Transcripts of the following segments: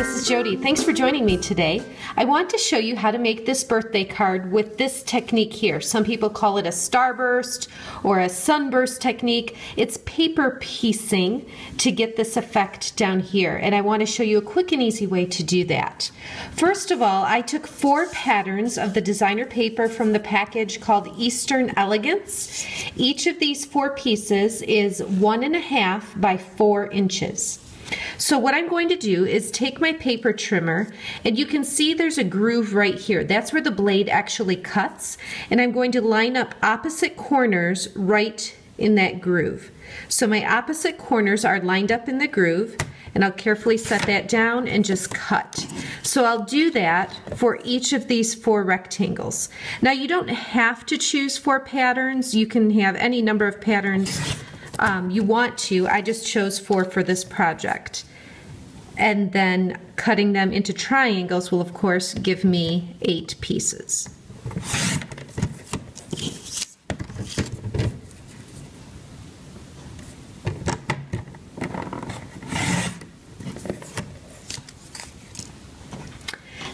this is Jodi. Thanks for joining me today. I want to show you how to make this birthday card with this technique here. Some people call it a starburst or a sunburst technique. It's paper piecing to get this effect down here, and I want to show you a quick and easy way to do that. First of all, I took four patterns of the designer paper from the package called Eastern Elegance. Each of these four pieces is one and a half by four inches. So what I'm going to do is take my paper trimmer and you can see there's a groove right here. That's where the blade actually cuts and I'm going to line up opposite corners right in that groove. So my opposite corners are lined up in the groove and I'll carefully set that down and just cut. So I'll do that for each of these four rectangles. Now you don't have to choose four patterns. You can have any number of patterns um, you want to. I just chose four for this project. And then cutting them into triangles will of course give me eight pieces.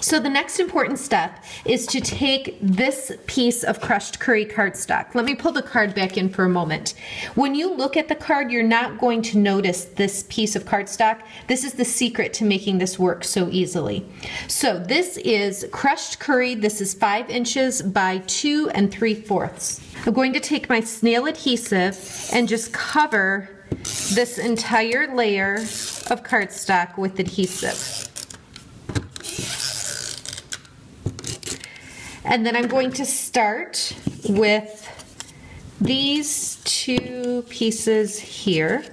So the next important step is to take this piece of crushed curry cardstock. Let me pull the card back in for a moment. When you look at the card, you're not going to notice this piece of cardstock. This is the secret to making this work so easily. So this is crushed curry. This is five inches by two and three fourths. I'm going to take my snail adhesive and just cover this entire layer of cardstock with adhesive. And then I'm going to start with these two pieces here.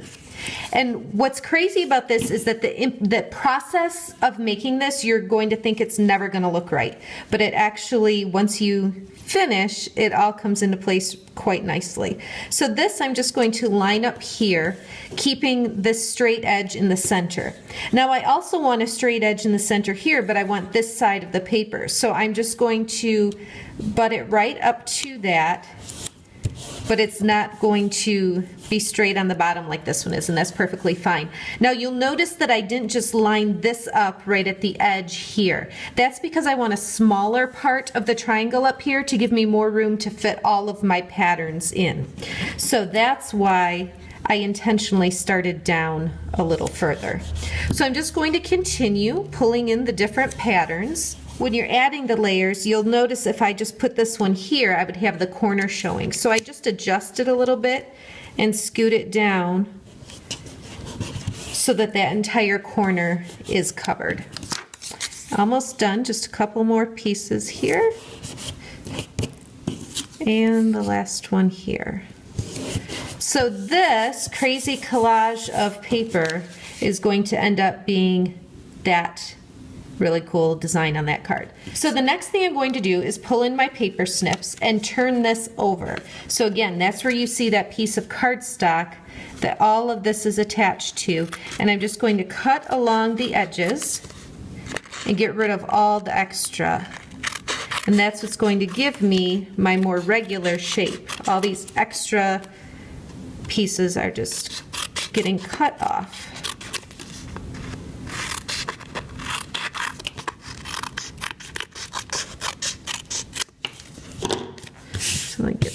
And what's crazy about this is that the, the process of making this, you're going to think it's never going to look right. But it actually, once you finish, it all comes into place quite nicely. So this I'm just going to line up here, keeping this straight edge in the center. Now I also want a straight edge in the center here, but I want this side of the paper. So I'm just going to butt it right up to that but it's not going to be straight on the bottom like this one is, and that's perfectly fine. Now you'll notice that I didn't just line this up right at the edge here. That's because I want a smaller part of the triangle up here to give me more room to fit all of my patterns in. So that's why I intentionally started down a little further. So I'm just going to continue pulling in the different patterns when you're adding the layers, you'll notice if I just put this one here, I would have the corner showing. So I just adjust it a little bit and scoot it down so that that entire corner is covered. Almost done, just a couple more pieces here. And the last one here. So this crazy collage of paper is going to end up being that really cool design on that card. So the next thing I'm going to do is pull in my paper snips and turn this over. So again, that's where you see that piece of cardstock that all of this is attached to. And I'm just going to cut along the edges and get rid of all the extra. And that's what's going to give me my more regular shape. All these extra pieces are just getting cut off.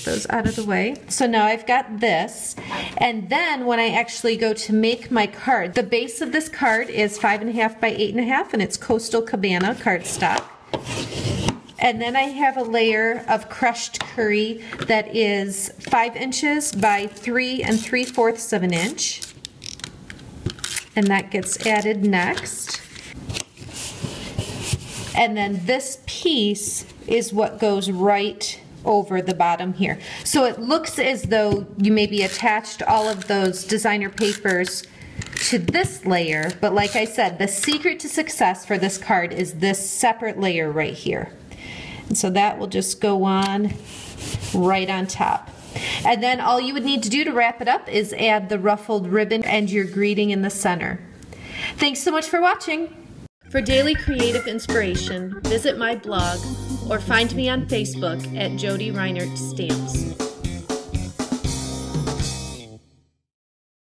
Those out of the way. So now I've got this. And then when I actually go to make my card, the base of this card is five and a half by eight and a half, and it's Coastal Cabana cardstock. And then I have a layer of crushed curry that is five inches by three and three fourths of an inch. And that gets added next. And then this piece is what goes right over the bottom here. So it looks as though you maybe attached all of those designer papers to this layer, but like I said, the secret to success for this card is this separate layer right here. And so that will just go on right on top. And then all you would need to do to wrap it up is add the ruffled ribbon and your greeting in the center. Thanks so much for watching. For daily creative inspiration, visit my blog or find me on Facebook at Jodi Reinert Stamps.